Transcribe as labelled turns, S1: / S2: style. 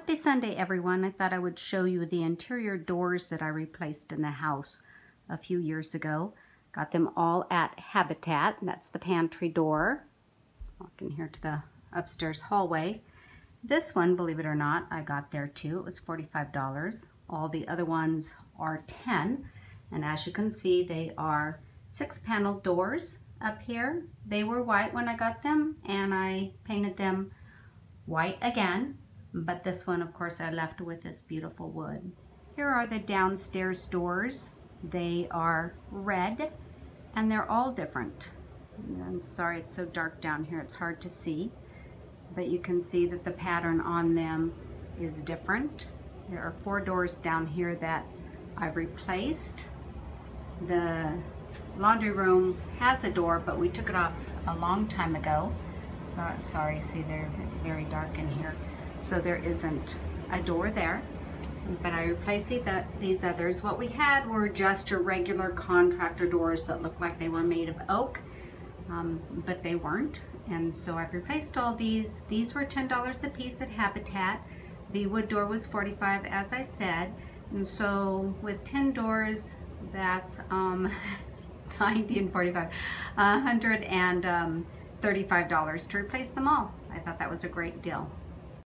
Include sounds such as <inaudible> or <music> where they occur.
S1: Happy Sunday, everyone. I thought I would show you the interior doors that I replaced in the house a few years ago. Got them all at Habitat. That's the pantry door. Walk in here to the upstairs hallway. This one, believe it or not, I got there too. It was $45. All the other ones are 10 and as you can see, they are six panel doors up here. They were white when I got them and I painted them white again but this one of course I left with this beautiful wood. Here are the downstairs doors. They are red and they're all different. I'm sorry it's so dark down here it's hard to see but you can see that the pattern on them is different. There are four doors down here that I've replaced. The laundry room has a door but we took it off a long time ago. So, sorry, see there, it's very dark in here so there isn't a door there but I replaced the, these others. What we had were just your regular contractor doors that looked like they were made of oak, um, but they weren't. And so I've replaced all these. These were $10 a piece at Habitat. The wood door was 45 as I said. And so with 10 doors, that's um, <laughs> 90 and 45, $135 um, to replace them all. I thought that was a great deal.